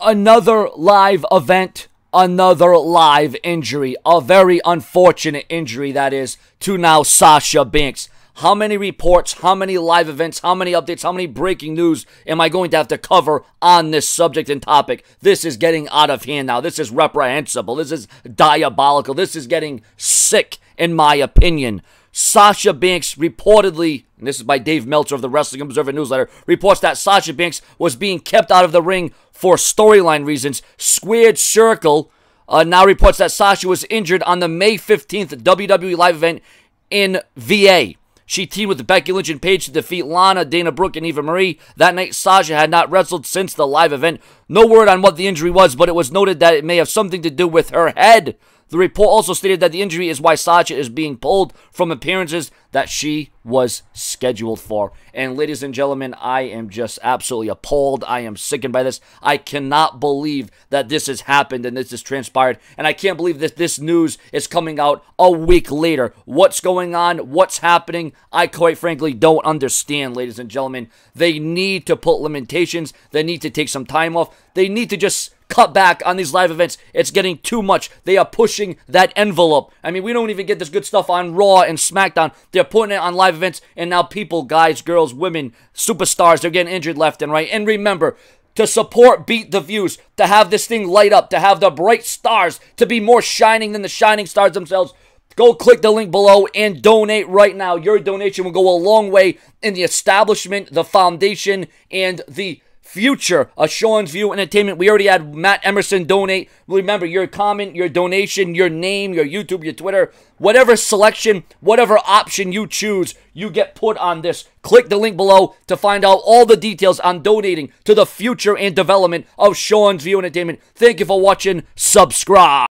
another live event, another live injury. A very unfortunate injury, that is, to now Sasha Banks. How many reports, how many live events, how many updates, how many breaking news am I going to have to cover on this subject and topic? This is getting out of hand now. This is reprehensible. This is diabolical. This is getting sick, in my opinion. Sasha Banks reportedly, and this is by Dave Meltzer of the Wrestling Observer newsletter, reports that Sasha Banks was being kept out of the ring for storyline reasons. Squared Circle uh, now reports that Sasha was injured on the May 15th WWE live event in VA. She teamed with Becky Lynch and Paige to defeat Lana, Dana Brooke, and Eva Marie. That night, Sasha had not wrestled since the live event. No word on what the injury was, but it was noted that it may have something to do with her head. The report also stated that the injury is why Sasha is being pulled from appearances that she was scheduled for. And ladies and gentlemen, I am just absolutely appalled. I am sickened by this. I cannot believe that this has happened and this has transpired. And I can't believe that this news is coming out a week later. What's going on? What's happening? I quite frankly don't understand, ladies and gentlemen. They need to put limitations. They need to take some time off. They need to just cut back on these live events. It's getting too much. They are pushing that envelope. I mean, we don't even get this good stuff on Raw and SmackDown. They're putting it on live events, and now people, guys, girls, women, superstars, they're getting injured left and right. And remember, to support Beat the Views, to have this thing light up, to have the bright stars, to be more shining than the shining stars themselves. Go click the link below and donate right now. Your donation will go a long way in the establishment, the foundation, and the future of Sean's View Entertainment. We already had Matt Emerson donate. Remember, your comment, your donation, your name, your YouTube, your Twitter, whatever selection, whatever option you choose, you get put on this. Click the link below to find out all the details on donating to the future and development of Sean's View Entertainment. Thank you for watching. Subscribe.